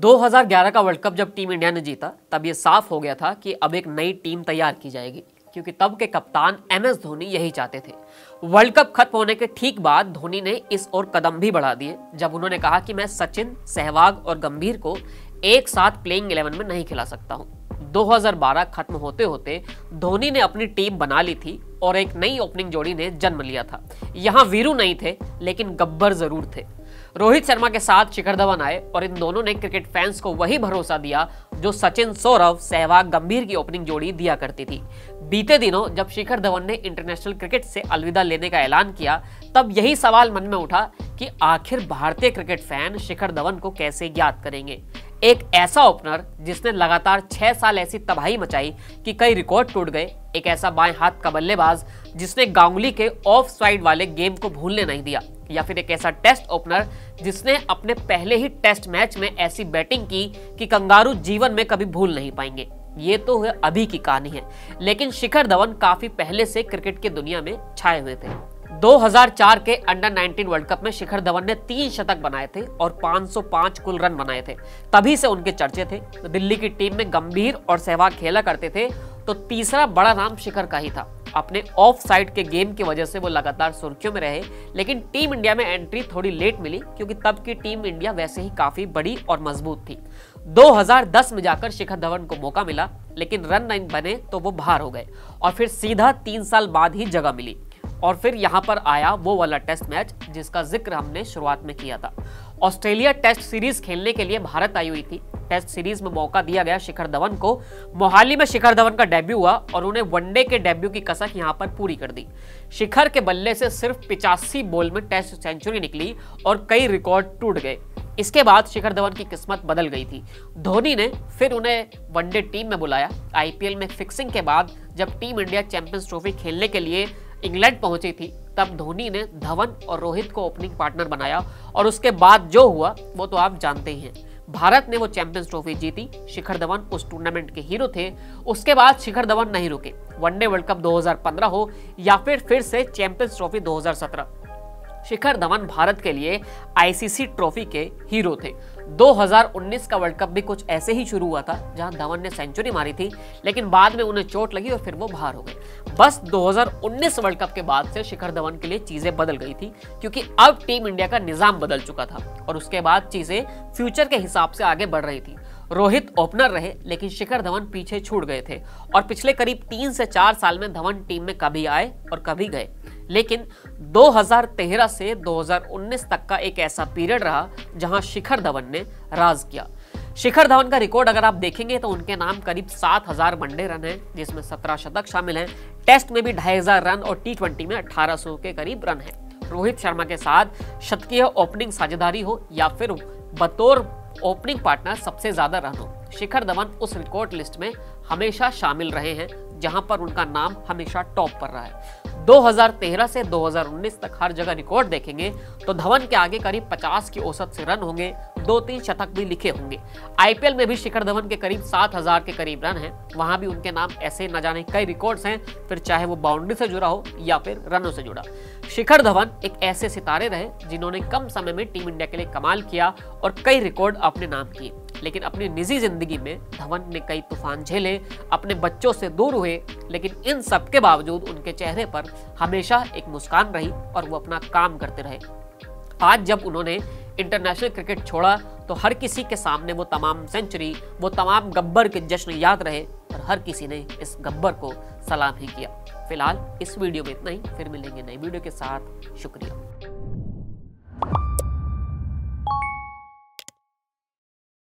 2011 का world cup जब team India ने जीता, तब ये साफ़ हो गया था कि अब एक नई टीम तैयार की जाएगी, क्योंकि तब के कप्तान एम एस धोनी यही चाहते थे। वर्ल्ड कप खत्म होने के ठीक बाद धोनी ने इस ओर कदम भी बढ़ा दिए, जब उन्होंने कहा कि मैं सचिन, सहवाग और गंभीर को एक साथ प्लेइंग इलेवन में नहीं खिला सकता हूँ। 2012 खत्म होते होते धोनी ने अपनी टीम बना ली थी और एक नई ओपनिंग जोड़ी ने जन्म लिया था। यहाँ वीरू नहीं थे, लेकिन गब्बर ज़रूर थे। रोहित शर्मा के साथ शिखर धवन आए और इन दोनों ने क्रिकेट फैंस को वही भरोसा दिया जो सचिन सौरव, सहवाग गंभीर की ओपनिंग जोड़ी दिया करती थी। बीते दिनों जब शिखर धवन ने इंटरनेशनल क्रिकेट से अलविदा लेने का ऐलान किया, तब यही सवाल मन में उठा कि आखिर भारतीय क्रिकेट फ़ैन शिखर धवन को कैसे याद करेंगे? एक ऐसा ओपनर जिसने लगातार छह साल ऐसी तबाही मचाई कि कई रिकॉर्ड टूट गए। एक ऐसा बाएँ हाथ का बल्लेबाज जिसने गांगुली के ऑफ़ साइड वाले गेम को भूलने नहीं दिया। या फिर एक ऐसा टेस्ट ओपनर जिसने अपने पहले ही टेस्ट मैच में ऐसी बैटिंग की कि कंगारू जीवन में कभी भूल नहीं पाएँगे। ये तो अभी की कहानी है। लेकिन शिखर धवन काफ़ी पहले से क्रिकेट की दुनिया में छाए हुए थे। 2004 के अंडर 19 वर्ल्ड कप में शिखर धवन ने तीन शतक बनाए थे और 505 कुल रन बनाए थे। तभी से उनके चर्चे थे। दिल्ली की टीम में गंभीर और सहवाग खेला करते थे तो तीसरा बड़ा नाम शिखर का ही था। अपने ऑफ़ साइड के गेम की वजह से वो लगातार सुर्खियों में रहे, लेकिन टीम इंडिया में एंट्री थोड़ी लेट मिली, क्योंकि तब की टीम इंडिया वैसे ही काफ़ी बड़ी और मज़बूत थी। 2010 में जाकर शिखर धवन को मौका मिला, लेकिन रन नहीं बने तो वो बाहर हो गए और फिर सीधा तीन साल बाद ही जगह मिली। और फिर यहाँ पर आया वो वाला टेस्ट मैच, जिसका ज़िक्र हमने शुरुआत में किया था। ऑस्ट्रेलिया टेस्ट सीरीज़ खेलने के लिए भारत आई हुई थी। टेस्ट सीरीज़ में मौका दिया गया शिखर धवन को। मोहाली में शिखर धवन का डेब्यू हुआ और उन्हें वनडे के डेब्यू की कसक यहाँ पर पूरी कर दी। शिखर के बल्ले से सिर्फ़ पिचासी बॉल में टेस्ट सेंचुरी निकली और कई रिकॉर्ड टूट गए। इसके बाद शिखर धवन की किस्मत बदल गई थी। धोनी ने फिर उन्हें वनडे टीम में बुलाया। आईपीएल में फिक्सिंग के बाद जब टीम इंडिया चैंपियंस ट्रॉफी खेलने के लिए इंग्लैंड पहुँची थी, तब धोनी ने धवन और रोहित को ओपनिंग पार्टनर बनाया और उसके बाद जो हुआ, वो तो आप जानते ही हैं। भारत ने वो चैंपियंस ट्रॉफी जीती, शिखर धवन उस टूर्नामेंट के हीरो थे, उसके बाद शिखर धवन नहीं रुके। वनडे वर्ल्ड कप 2015 हो या फिर फिर से चैंपियंस ट्रॉफी 2017 शिखर धवन भारत के लिए आईसीसी ट्रॉफी के हीरो थे। 2019 का वर्ल्ड कप भी कुछ ऐसे ही शुरू हुआ था, जहाँ धवन ने सेंचुरी मारी थी, लेकिन बाद में उन्हें चोट लगी और फिर वो बाहर हो गए। बस 2019 वर्ल्ड कप के बाद से शिखर धवन के लिए चीज़ें बदल गई थी, क्योंकि अब टीम इंडिया का निज़ाम बदल चुका था और उसके बाद चीज़ें फ्यूचर के हिसाब से आगे बढ़ रही थी। रोहित ओपनर रहे, लेकिन शिखर धवन पीछे छूट गए थे और पिछले करीब तीन से चार साल में धवन टीम में कभी आए और कभी गए। लेकिन 2013 से 2019 तक का एक ऐसा पीरियड रहा जहाँ शिखर धवन ने राज किया। शिखर धवन का रिकॉर्ड अगर आप देखेंगे तो उनके नाम करीब 7000 वनडे रन हैं, जिसमें 17 शतक शामिल हैं। टेस्ट में भी 2500 रन और टी में 1800 के करीब रन हैं। रोहित शर्मा के साथ शतकीय ओपनिंग साझेदारी हो या फिर बतौर ओपनिंग पार्टनर सबसे ज़्यादा रन हो, शिखर धवन उस रिकॉर्ड लिस्ट में हमेशा शामिल रहे हैं, जहाँ पर उनका नाम हमेशा टॉप पर रहा है। 2013 से 2019 तक हर जगह रिकॉर्ड देखेंगे तो धवन के आगे करीब 50 की औसत से रन होंगे, दो तीन शतक भी लिखे होंगे। आईपीएल में भी शिखर धवन के करीब 7000 के करीब रन हैं, वहाँ भी उनके नाम ऐसे न जाने कई रिकॉर्ड्स हैं, फिर चाहे वो बाउंड्री से जुड़ा हो या फिर रनों से जुड़ा। शिखर धवन एक ऐसे सितारे रहे जिन्होंने कम समय में टीम इंडिया के लिए कमाल किया और कई रिकॉर्ड अपने नाम किए। लेकिन अपनी निजी ज़िंदगी में धवन ने कई तूफ़ान झेले, अपने बच्चों से दूर हुए, लेकिन इन सब के बावजूद उनके चेहरे पर हमेशा एक मुस्कान रही और वो अपना काम करते रहे। आज जब उन्होंने इंटरनेशनल क्रिकेट छोड़ा तो हर किसी के सामने वो तमाम सेंचुरी, वो तमाम गब्बर के जश्न याद रहे और हर किसी ने इस गब्बर को सलाम ही किया। फ़िलहाल इस वीडियो में इतना ही, फिर मिलेंगे नई वीडियो के साथ। शुक्रिया।